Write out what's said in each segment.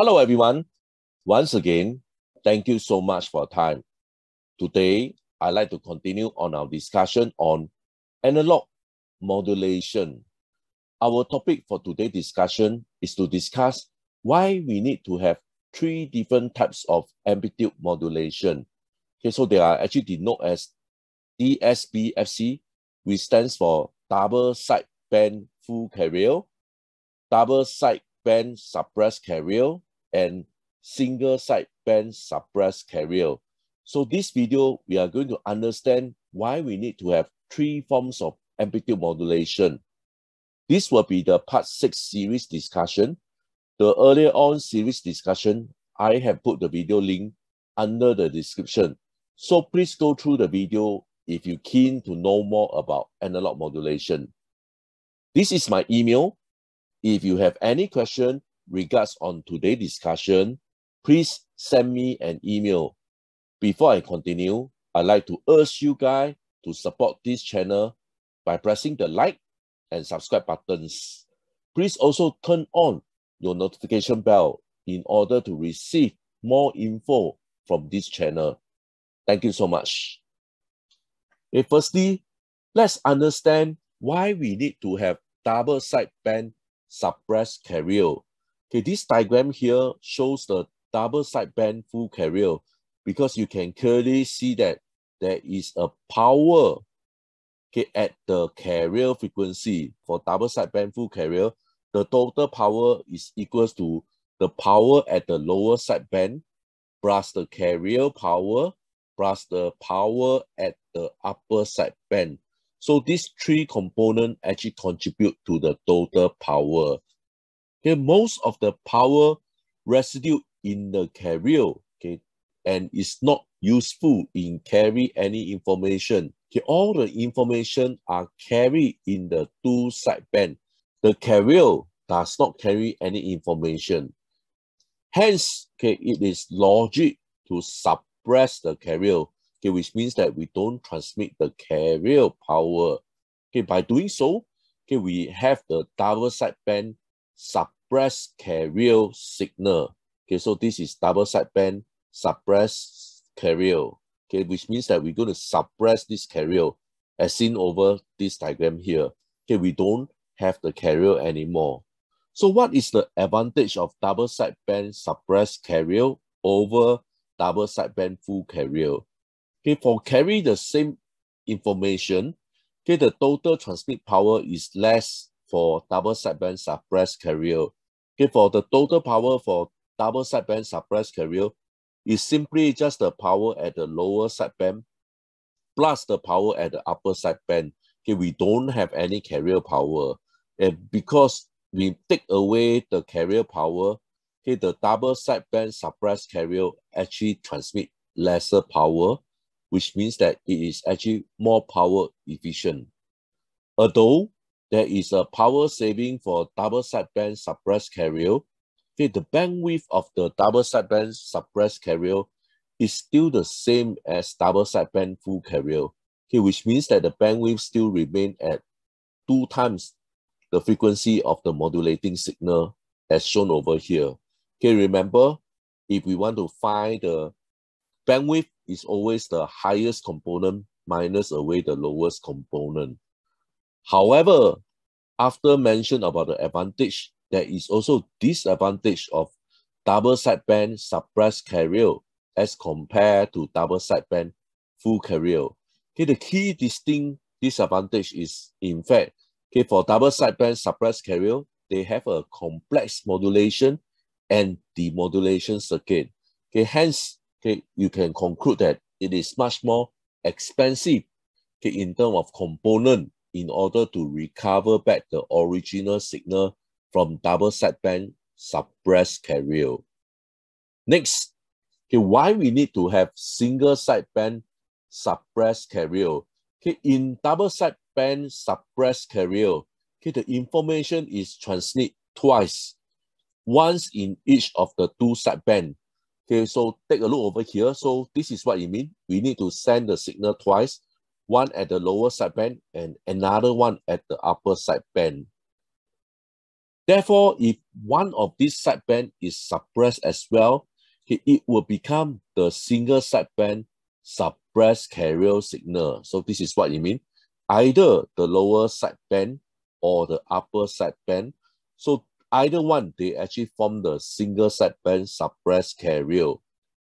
Hello, everyone. Once again, thank you so much for your time. Today, I'd like to continue on our discussion on analog modulation. Our topic for today's discussion is to discuss why we need to have three different types of amplitude modulation. Okay, so they are actually denoted as DSBFC, which stands for double sideband full carrier, double sideband suppressed carrier, and single sideband suppressed carrier. So this video, we are going to understand why we need to have three forms of amplitude modulation. This will be the part six series discussion. The earlier on series discussion, I have put the video link under the description. So please go through the video if you're keen to know more about analog modulation. This is my email. If you have any question regards on today's discussion, please send me an email. Before I continue, I'd like to urge you guys to support this channel by pressing the like and subscribe buttons. Please also turn on your notification bell in order to receive more info from this channel. Thank you so much. Okay, firstly, let's understand why we need to have double sideband suppressed carrier. Okay, this diagram here shows the double sideband full carrier because you can clearly see that there is a power okay, at the carrier frequency for double sideband full carrier. The total power is equals to the power at the lower sideband plus the carrier power plus the power at the upper sideband. So these three components actually contribute to the total power. Okay, most of the power residue in the carrier, okay, and is not useful in carry any information. Okay, all the information are carried in the two sideband. The carrier does not carry any information. Hence, okay, it is logic to suppress the carrier, okay, which means that we don't transmit the carrier power. Okay, by doing so, okay, we have the double sideband suppressed carrier signal. Okay, so this is double sideband suppressed carrier. Okay, which means that we're going to suppress this carrier as seen over this diagram here. Okay, we don't have the carrier anymore. So what is the advantage of double sideband suppressed carrier over double sideband full carrier. Okay, for carry the same information, okay, the total transmit power is less for double sideband suppressed carrier. Okay, for the total power for double sideband suppressed carrier is simply just the power at the lower sideband plus the power at the upper sideband. Okay, we don't have any carrier power. And because we take away the carrier power, okay, the double sideband suppressed carrier actually transmit lesser power, which means that it is actually more power efficient. Although there is a power saving for double sideband suppressed carrier, okay, the bandwidth of the double sideband suppressed carrier is still the same as double sideband full carrier, okay, which means that the bandwidth still remain at two times the frequency of the modulating signal as shown over here. Okay, remember, if we want to find the bandwidth is always the highest component minus away the lowest component. However, after mention about the advantage, there is also disadvantage of double sideband suppressed carrier as compared to double sideband full carrier. Okay, the key distinct disadvantage is in fact, okay, for double sideband suppressed carrier, they have a complex modulation and demodulation circuit. Okay, hence, okay, you can conclude that it is much more expensive okay, in terms of component in order to recover back the original signal from double sideband suppressed carrier. Next, okay, why we need to have single sideband suppressed carrier? Okay, in double sideband suppressed carrier, okay, the information is transmitted twice once in each of the two sideband. Okay, so take a look over here. So this is what it means. We need to send the signal twice, one at the lower sideband and another one at the upper sideband. Therefore, if one of these sideband is suppressed as well, it will become the single sideband suppressed carrier signal. So this is what you mean. Either the lower sideband or the upper sideband. So either one, they actually form the single sideband suppressed carrier.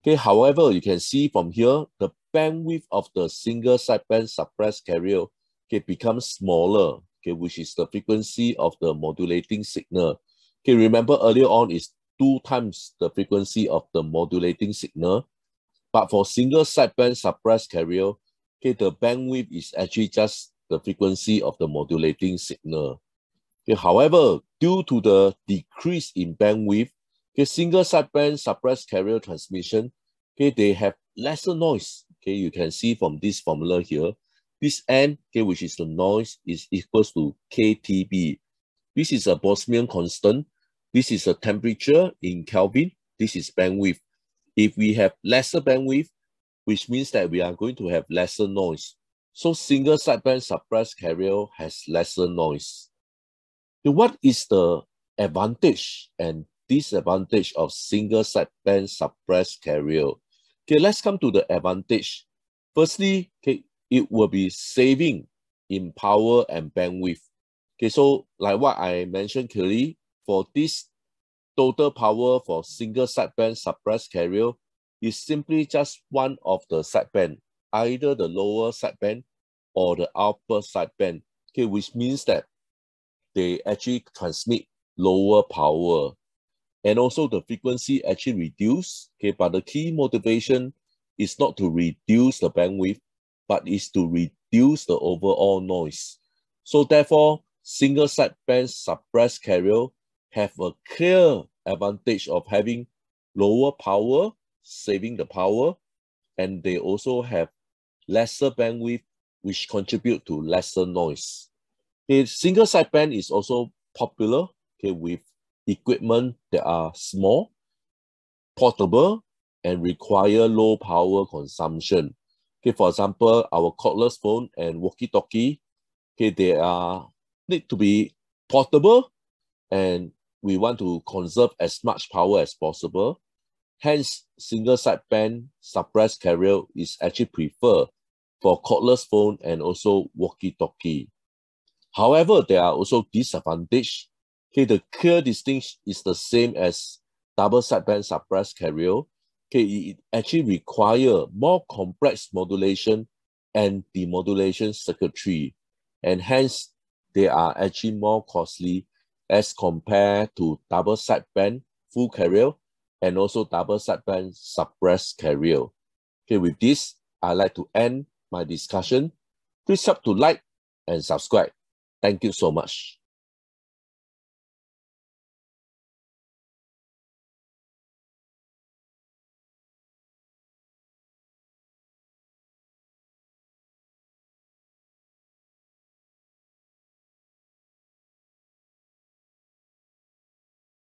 Okay, however, you can see from here, the bandwidth of the single sideband suppressed carrier okay, becomes smaller, okay, which is the frequency of the modulating signal. Okay, remember earlier on is two times the frequency of the modulating signal. But for single sideband suppressed carrier, okay, the bandwidth is actually just the frequency of the modulating signal. Okay, however, due to the decrease in bandwidth, okay, single sideband suppressed carrier transmission, okay, they have lesser noise. Okay, you can see from this formula here, this N, okay, which is the noise, is equals to KTB. This is a Boltzmann constant. This is a temperature in Kelvin. This is bandwidth. If we have lesser bandwidth, which means that we are going to have lesser noise. So single sideband suppressed carrier has lesser noise. what is the advantage and disadvantage of single sideband suppressed carrier? Okay, let's come to the advantage. Firstly, okay, it will be saving in power and bandwidth. Okay, so like what I mentioned clearly, for this total power for single sideband suppressed carrier is simply just one of the sideband either the lower sideband or the upper sideband, okay, which means that they actually transmit lower power. And also the frequency actually reduce, okay, but the key motivation is not to reduce the bandwidth, but is to reduce the overall noise. So therefore, single sideband suppressed carrier have a clear advantage of having lower power, saving the power, and they also have lesser bandwidth, which contribute to lesser noise. Okay, single sideband is also popular okay, with equipment that are small, portable, and require low power consumption. Okay, for example, our cordless phone and walkie-talkie, okay, they are need to be portable and we want to conserve as much power as possible. Hence, single sideband suppressed carrier is actually preferred for cordless phone and also walkie-talkie. However, there are also disadvantages. Okay, the clear distinction is the same as double sideband suppressed carrier. Okay, it actually require more complex modulation and demodulation circuitry, and hence they are actually more costly as compared to double sideband full carrier and also double sideband suppressed carrier. Okay, with this, I'd like to end my discussion. Please help to like and subscribe. Thank you so much.